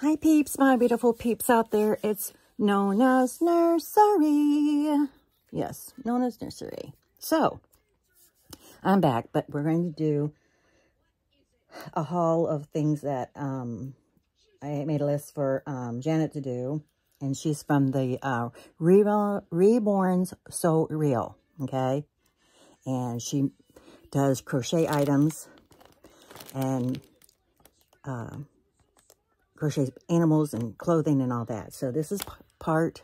Hi peeps, my beautiful peeps out there. It's Nona's Nursery. Yes, Nona's Nursery. So, I'm back, but we're going to do a haul of things that um, I made a list for um, Janet to do. And she's from the uh, Reborn's So Real, okay? And she does crochet items and uh, crochet animals and clothing and all that. So this is part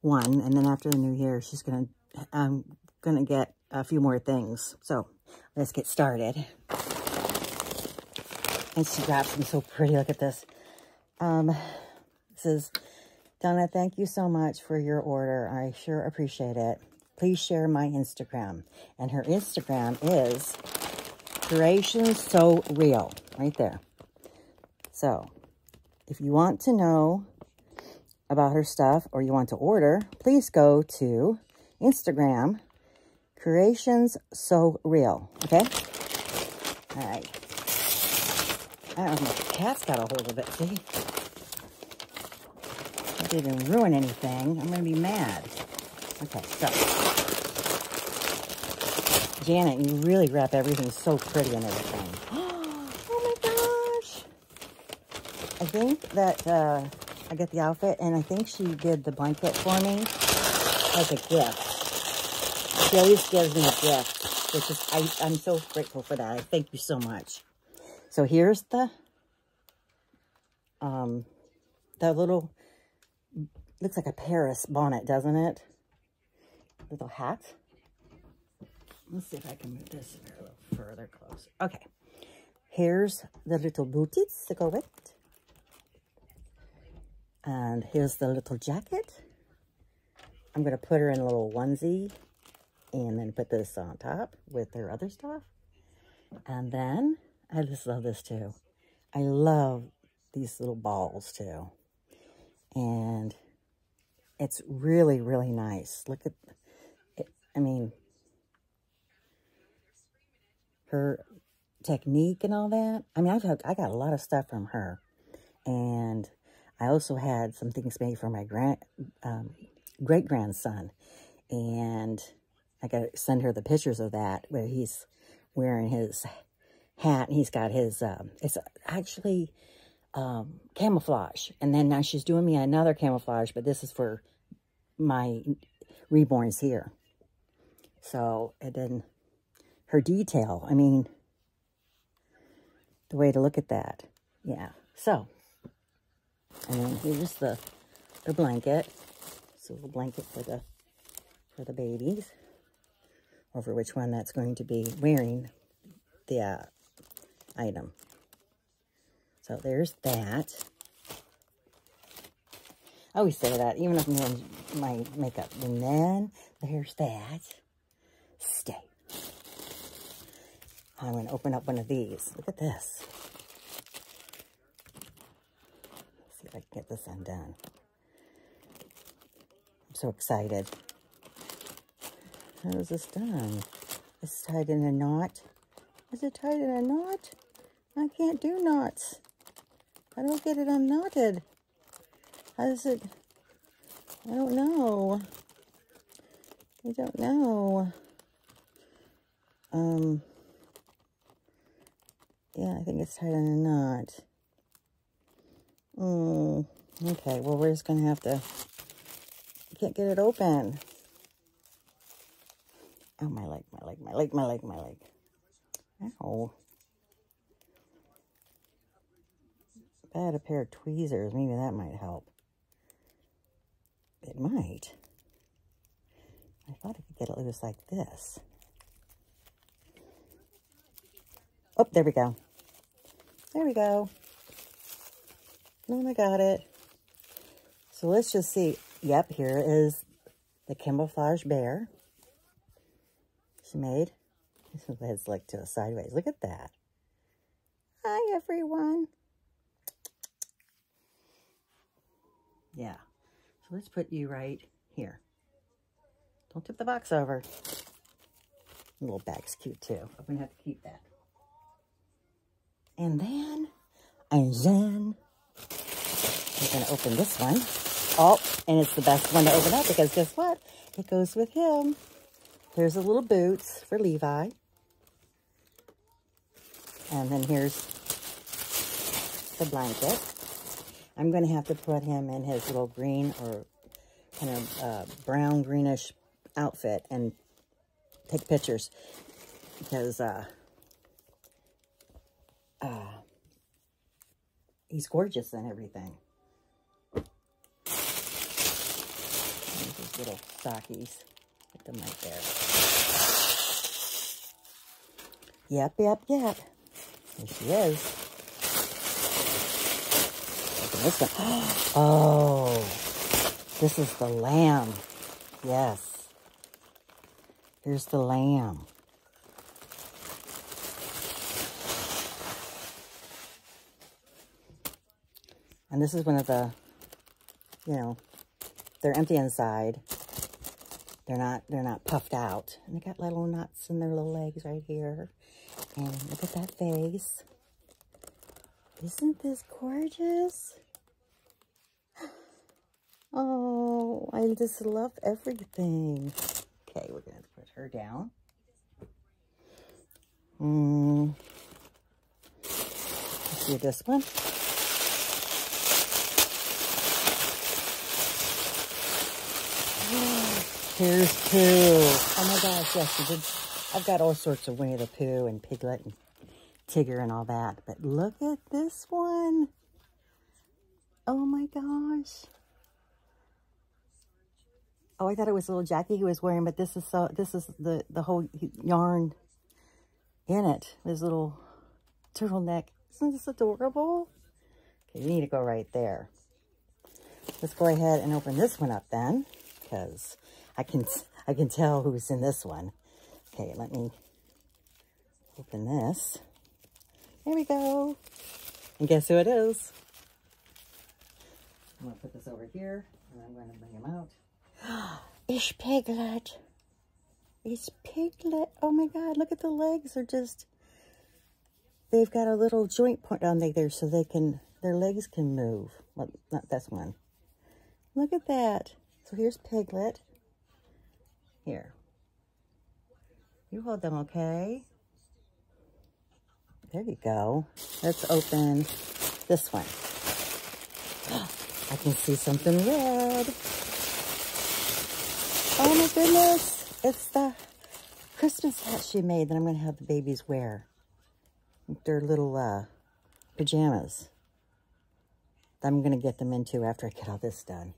one. And then after the new year, she's going to, I'm going to get a few more things. So let's get started. And she wraps them so pretty. Look at this. Um, says, Donna, thank you so much for your order. I sure appreciate it. Please share my Instagram. And her Instagram is Creations So Real. Right there. So, if you want to know about her stuff or you want to order, please go to Instagram, Creations So Real, okay? All right. I don't know if the cat's got a hold of it, see? I didn't ruin anything. I'm going to be mad. Okay, so. Janet, you really wrap everything so pretty and everything. I think that uh, I got the outfit, and I think she did the blanket for me as a gift. She always gives me a gift, which is, I, I'm so grateful for that. I thank you so much. So here's the, um, the little, looks like a Paris bonnet, doesn't it? Little hat. Let's see if I can move this a little further close. Okay. Here's the little booties to go with. And here's the little jacket. I'm going to put her in a little onesie and then put this on top with her other stuff. And then, I just love this too. I love these little balls too. And it's really, really nice. Look at it. I mean, her technique and all that. I mean, I've I got a lot of stuff from her. And I also had some things made for my grand, um, great-grandson. And I got to send her the pictures of that where he's wearing his hat. And he's got his, um, it's actually um, camouflage. And then now she's doing me another camouflage, but this is for my reborns here. So, and then her detail, I mean, the way to look at that. Yeah. So, and here's the, the blanket. So the blanket for the for the babies. Over which one that's going to be wearing the uh, item. So there's that. I always say that, even if I'm doing my makeup. And then there's that. Stay. I'm going to open up one of these. Look at this. I can get this undone. I'm so excited. How is this done? It's tied in a knot. Is it tied in a knot? I can't do knots. I don't get it unknotted. How does it? I don't know. I don't know. Um, yeah, I think it's tied in a knot. Mm, okay, well, we're just going to have to... I can't get it open. Oh, my leg, my leg, my leg, my leg, my leg. Ow. If I had a pair of tweezers, maybe that might help. It might. I thought I could get it loose like this. Oh, there we go. There we go. Oh, I got it. So let's just see. Yep, here is the camouflage bear she made. Head's like to the sideways. Look at that. Hi, everyone. Yeah. So let's put you right here. Don't tip the box over. The little bag's cute too. I'm going to have to keep that. And then, and then, going to open this one. Oh, and it's the best one to open up because guess what? It goes with him. Here's the little boots for Levi. And then here's the blanket. I'm going to have to put him in his little green or kind of uh, brown greenish outfit and take pictures because uh, uh, he's gorgeous and everything. These little stockies. Put them right there. Yep, yep, yep. There she is. This one. Oh, this is the lamb. Yes. Here's the lamb. And this is one of the, you know, they're empty inside. They're not, they're not puffed out. And they got little nuts in their little legs right here. And look at that face. Isn't this gorgeous? Oh, I just love everything. Okay, we're going to put her down. Mm. Let's this one. Here's Pooh. Oh my gosh, yes, did. I've got all sorts of Winnie the Pooh and Piglet and Tigger and all that. But look at this one. Oh my gosh. Oh, I thought it was a little Jackie he was wearing, but this is so. This is the the whole yarn in it. This little turtleneck. Isn't this adorable? Okay, you need to go right there. Let's go ahead and open this one up then, because I can I can tell who's in this one. Okay, let me open this. There we go. And guess who it is? I'm going to put this over here, and I'm going to bring him out. it's Piglet. It's Piglet. Oh my God, look at the legs. They're just, they've got a little joint point down there so they can, their legs can move. Well, not this one. Look at that. So here's Piglet. Here. You hold them, okay? There you go. Let's open this one. I can see something red. Oh my goodness. It's the Christmas hat she made that I'm going to have the babies wear. Their little uh, pajamas. That I'm going to get them into after I get all this done.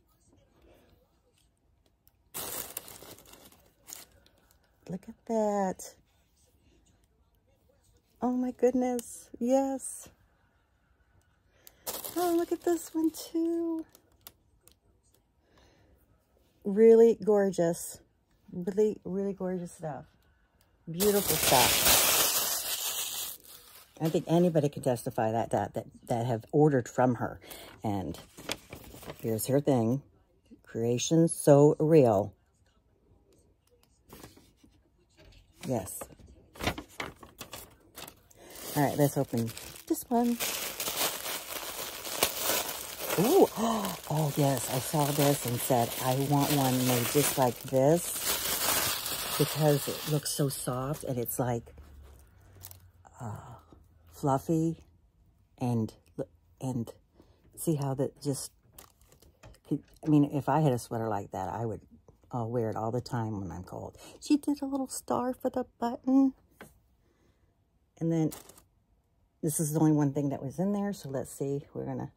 Look at that. Oh my goodness. Yes. Oh, look at this one too really gorgeous. Really, really gorgeous stuff. Beautiful stuff. I think anybody can testify that, that, that, that have ordered from her. And here's her thing. Creation so real. Yes. All right, let's open this one. Ooh, oh yes, I saw this and said, I want one made just like this because it looks so soft and it's like uh, fluffy and, and see how that just, I mean, if I had a sweater like that, I would uh, wear it all the time when I'm cold. She did a little star for the button. And then this is the only one thing that was in there. So let's see. We're going to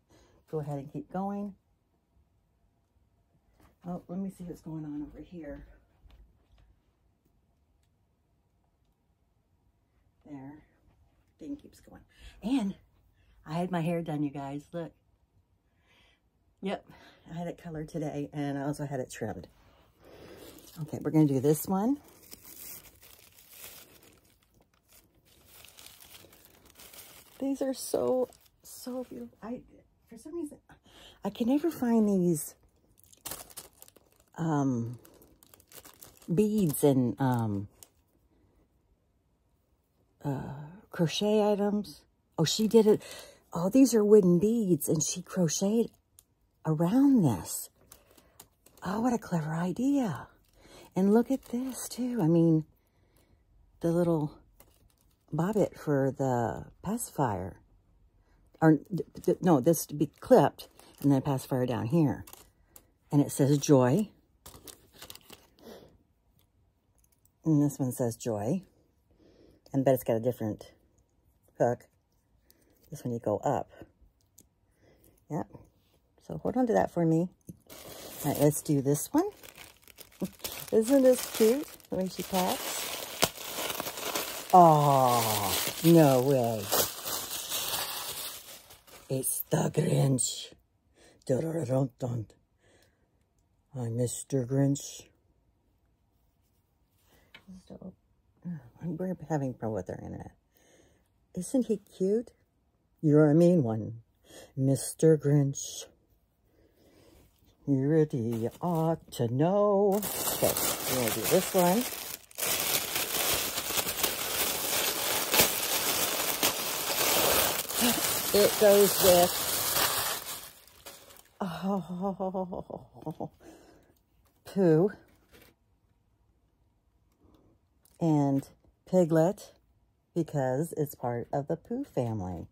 go ahead and keep going. Oh, let me see what's going on over here. There. Thing keeps going. And I had my hair done, you guys. Look. Yep. I had it colored today, and I also had it trimmed. Okay, we're going to do this one. These are so, so beautiful. I for some reason, I can never find these um, beads and um, uh, crochet items. Oh, she did it. Oh, these are wooden beads, and she crocheted. around this. Oh, what a clever idea. And look at this too. I mean, the little bobbit for the pacifier. Or, no, this to be clipped and then pacifier down here. And it says joy. And this one says joy. And bet it's got a different hook. This one you go up. Yep. So hold on to that for me. All right, let's do this one. Isn't this cute the way she packs? Oh, no way. It's the Grinch. Dun -dun -dun. I'm Mr. Grinch. We're having trouble with our internet. Isn't he cute? You're a mean one, Mr. Grinch. You really ought to know. Okay, we're going to do this one. It goes with oh, Pooh and Piglet because it's part of the Pooh family.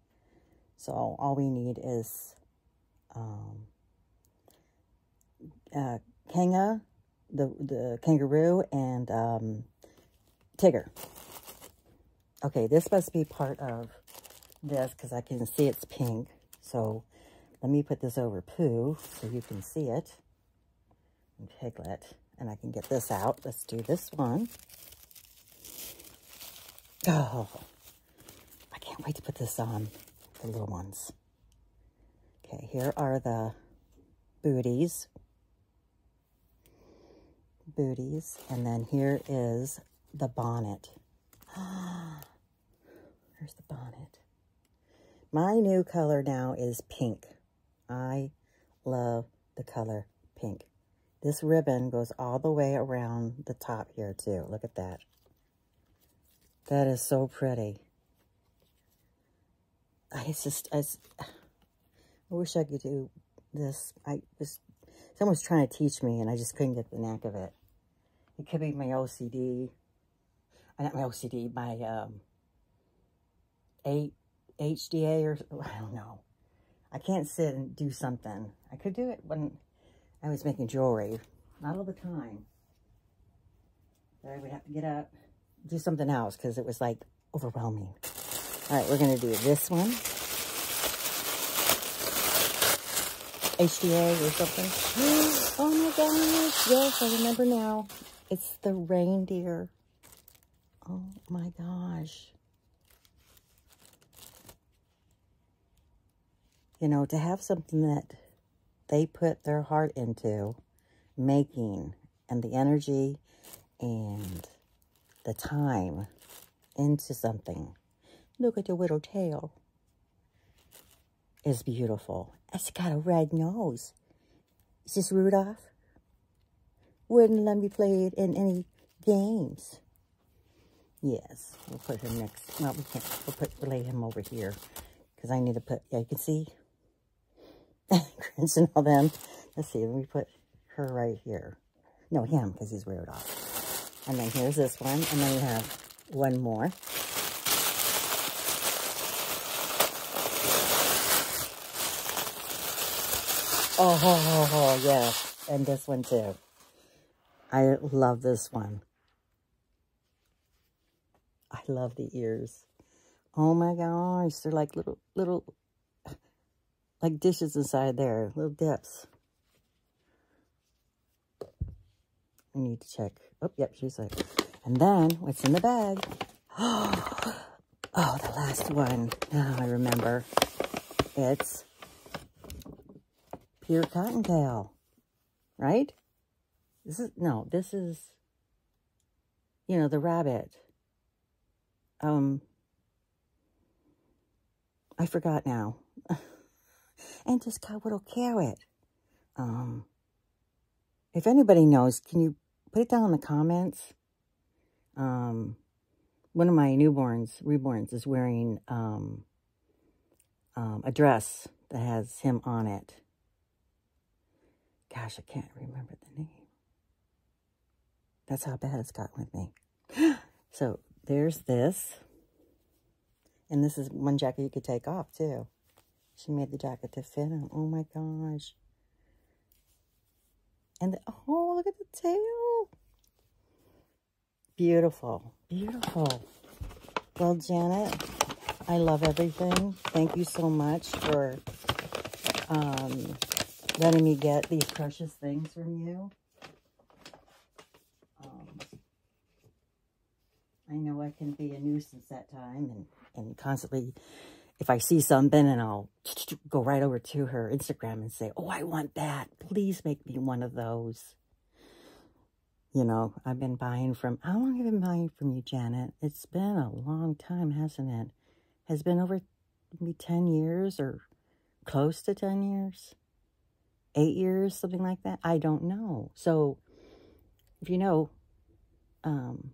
So all we need is um, uh, Kanga, the, the kangaroo, and um, Tigger. Okay, this must be part of this because I can see it's pink. So let me put this over Pooh so you can see it. And Piglet. And I can get this out. Let's do this one. Oh, I can't wait to put this on the little ones. Okay, here are the booties. Booties. And then here is the bonnet. Here's the bonnet. My new color now is pink. I love the color pink. This ribbon goes all the way around the top here too. Look at that. That is so pretty. I just, I, I wish I could do this. I was, someone's trying to teach me and I just couldn't get the knack of it. It could be my OCD, uh, not my OCD, my um, HDA or, I don't know. I can't sit and do something. I could do it when I was making jewelry. Not all the time. But I would have to get up, do something else because it was like overwhelming. All right, we're going to do this one. HDA or something. Oh my gosh. Yes, I remember now. It's the reindeer. Oh my gosh. you know, to have something that they put their heart into making and the energy and the time into something. Look at the little tail. It's beautiful. It's got a red nose. Is this Rudolph? Wouldn't let me play it in any games. Yes, we'll put him next. Well, we can't. We'll put lay him over here because I need to put. Yeah, you can see Grinch and all them. Let's see, let me put her right here. No, him, because he's reared off. And then here's this one, and then we have one more. Oh, oh, oh, oh, yes. And this one too. I love this one. I love the ears. Oh my gosh, they're like little, little like dishes inside there, little dips. I need to check. Oh, yep, she's like, and then what's in the bag? Oh, the last one. Now I remember. It's pure cottontail, right? This is, no, this is, you know, the rabbit. Um, I forgot now and just a little carrot. Um, if anybody knows, can you put it down in the comments? Um, one of my newborns, reborns, is wearing um, um, a dress that has him on it. Gosh, I can't remember the name. That's how bad it's gotten with me. so there's this. And this is one jacket you could take off too. She made the jacket to fit him. Oh my gosh. And the, oh, look at the tail. Beautiful. Beautiful. Well, Janet, I love everything. Thank you so much for um, letting me get these precious things from you. I know I can be a nuisance at time and, and constantly, if I see something and I'll go right over to her Instagram and say, oh, I want that. Please make me one of those. You know, I've been buying from, how long have I been buying from you, Janet? It's been a long time, hasn't it? Has been over maybe 10 years or close to 10 years? Eight years, something like that? I don't know. So, if you know, um,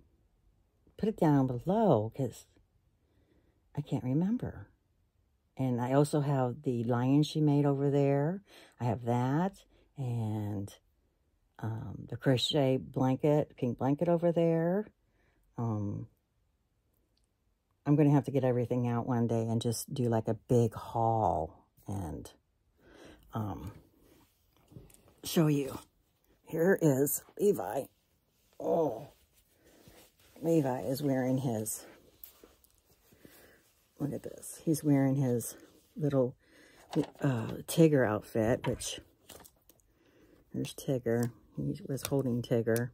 put it down below because I can't remember. And I also have the lion she made over there. I have that. And um, the crochet blanket, pink blanket over there. Um, I'm going to have to get everything out one day and just do like a big haul and um, show you. Here is Levi. Oh, Levi is wearing his, look at this. He's wearing his little uh, Tigger outfit, which, there's Tigger. He was holding Tigger.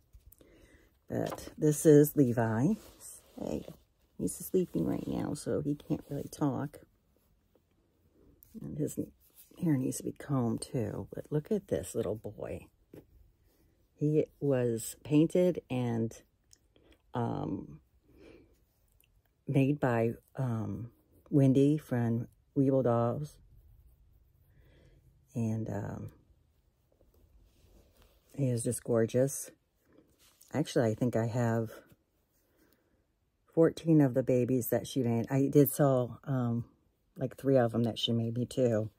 But this is Levi. Hey, he's sleeping right now, so he can't really talk. And his hair needs to be combed too. But look at this little boy. He was painted and um, made by um, Wendy from Weeble Dolls. And um, he is just gorgeous. Actually, I think I have 14 of the babies that she made. I did sell um, like three of them that she made me too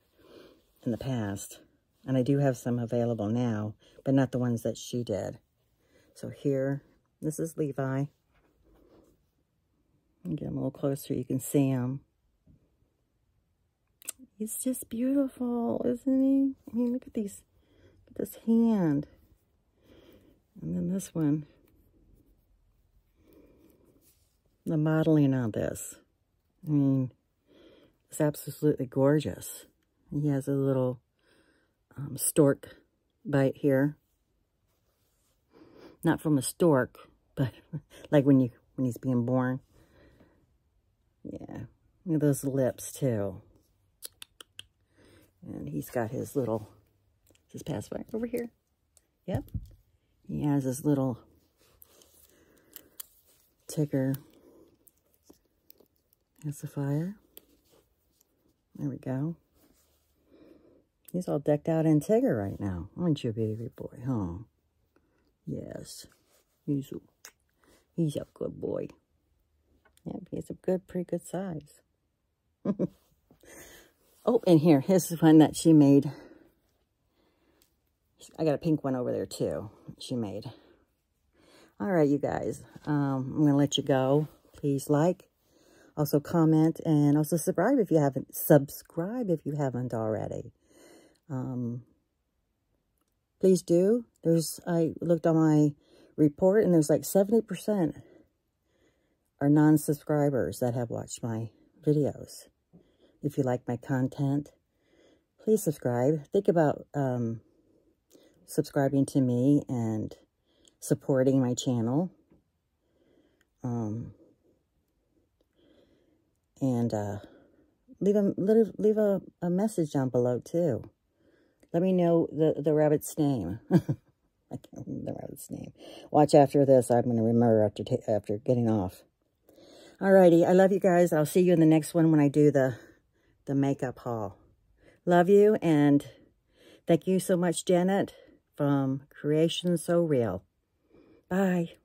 in the past. And I do have some available now, but not the ones that she did. So here, this is Levi. Get him a little closer, you can see him. He's just beautiful, isn't he? I mean, look at these, look at this hand. And then this one. The modeling on this. I mean, it's absolutely gorgeous. He has a little um, stork bite here. Not from a stork, but like when you when he's being born. Yeah, look at those lips too. And he's got his little, his password over here. Yep. He has his little Tigger pacifier. There we go. He's all decked out in Tigger right now. Aren't you, baby boy, huh? Yes. He's a, he's a good boy. Yep, he's a good, pretty good size. oh, and here, here's the one that she made. I got a pink one over there, too, she made. All right, you guys. Um, I'm going to let you go. Please like, also comment, and also subscribe if you haven't. Subscribe if you haven't already. Um, please do. There's, I looked on my report and there's like 70% are non-subscribers that have watched my videos. If you like my content, please subscribe. Think about um, subscribing to me and supporting my channel. Um, and uh, leave a leave, leave a, a message down below too. Let me know the, the rabbit's name. I can't remember the rabbit's name. Watch after this. I'm going to remember after after getting off. Alrighty. I love you guys. I'll see you in the next one when I do the, the makeup haul. Love you. And thank you so much, Janet, from Creation So Real. Bye.